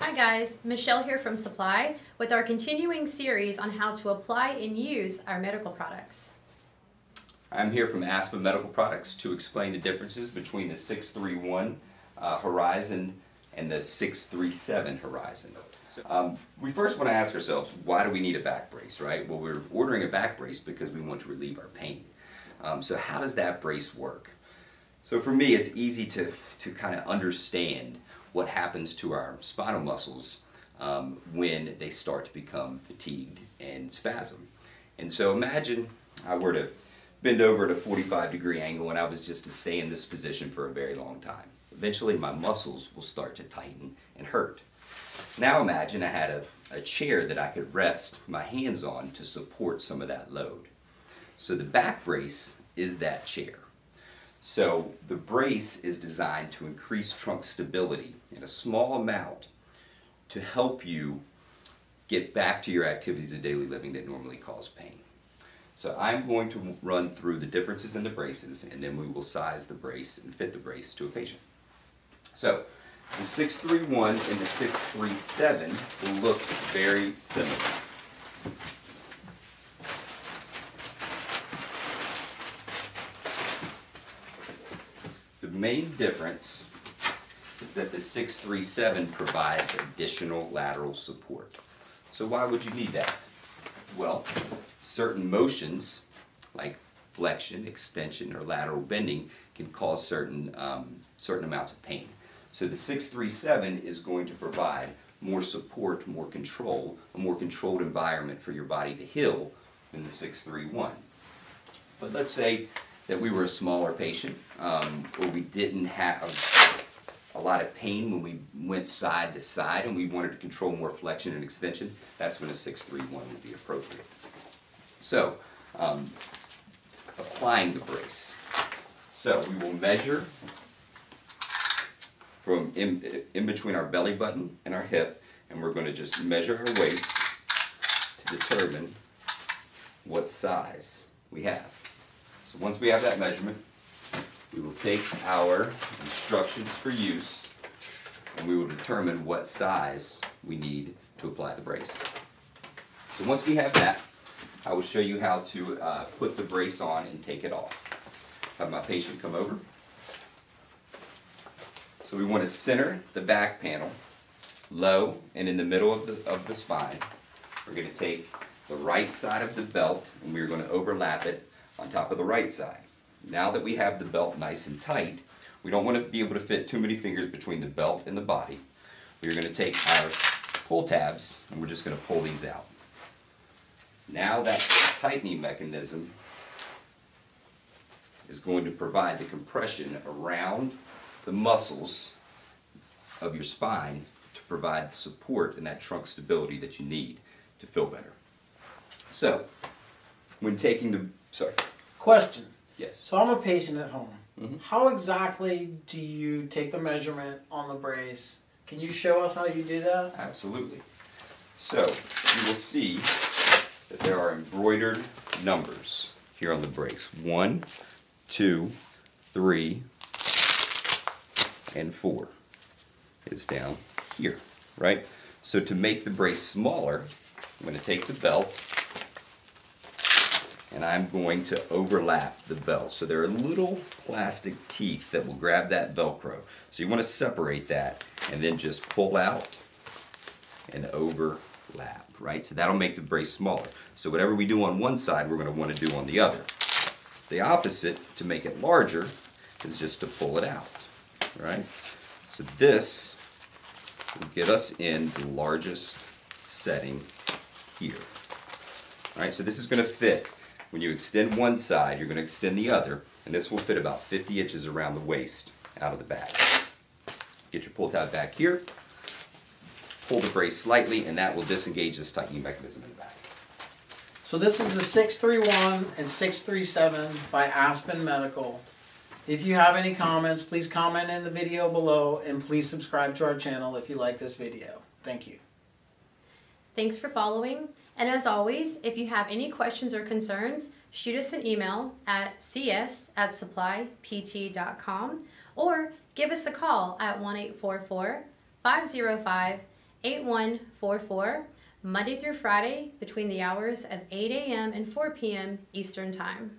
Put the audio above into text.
Hi guys, Michelle here from Supply with our continuing series on how to apply and use our medical products. I'm here from Aspen Medical Products to explain the differences between the 631 uh, Horizon and the 637 Horizon. Um, we first want to ask ourselves, why do we need a back brace, right? Well, we're ordering a back brace because we want to relieve our pain. Um, so how does that brace work? So for me, it's easy to, to kind of understand what happens to our spinal muscles um, when they start to become fatigued and spasm. And so imagine I were to bend over at a 45 degree angle and I was just to stay in this position for a very long time. Eventually my muscles will start to tighten and hurt. Now imagine I had a, a chair that I could rest my hands on to support some of that load. So the back brace is that chair. So the brace is designed to increase trunk stability in a small amount to help you get back to your activities of daily living that normally cause pain. So I'm going to run through the differences in the braces and then we will size the brace and fit the brace to a patient. So the 631 and the 637 will look very similar. Main difference is that the 637 provides additional lateral support. So why would you need that? Well, certain motions like flexion, extension, or lateral bending can cause certain, um, certain amounts of pain. So the 637 is going to provide more support, more control, a more controlled environment for your body to heal than the 631. But let's say that we were a smaller patient, um, or we didn't have a lot of pain when we went side to side and we wanted to control more flexion and extension, that's when a 631 would be appropriate. So, um, applying the brace. So we will measure from in, in between our belly button and our hip, and we're going to just measure her waist to determine what size we have. So once we have that measurement, we will take our instructions for use and we will determine what size we need to apply the brace. So once we have that, I will show you how to uh, put the brace on and take it off. Have my patient come over. So we want to center the back panel low and in the middle of the, of the spine. We're going to take the right side of the belt and we're going to overlap it on top of the right side. Now that we have the belt nice and tight, we don't want to be able to fit too many fingers between the belt and the body. We're going to take our pull tabs and we're just going to pull these out. Now that tightening mechanism is going to provide the compression around the muscles of your spine to provide support and that trunk stability that you need to feel better. So, when taking the Sorry. Question. Yes. So I'm a patient at home. Mm-hmm. How exactly do you take the measurement on the brace? Can you show us how you do that? Absolutely. So you will see that there are embroidered numbers here on the brace. One, two, three, and four is down here, right? So to make the brace smaller, I'm going to take the belt and I'm going to overlap the belt. So there are little plastic teeth that will grab that Velcro. So you want to separate that and then just pull out and overlap, right? So that'll make the brace smaller. So whatever we do on one side, we're going to want to do on the other. The opposite, to make it larger, is just to pull it out, right? So this will get us in the largest setting here. All right, so this is going to fit when you extend one side, you're going to extend the other, and this will fit about 50 inches around the waist out of the bag. Get your pull tab back here, pull the brace slightly, and that will disengage this tightening mechanism in the back. So this is the 631 and 637 by Aspen Medical. If you have any comments, please comment in the video below and please subscribe to our channel if you like this video. Thank you. Thanks for following. And as always, if you have any questions or concerns, shoot us an email at cs at supplypt.com or give us a call at 1-844-505-8144 Monday through Friday between the hours of 8 a.m. and 4 p.m. Eastern Time.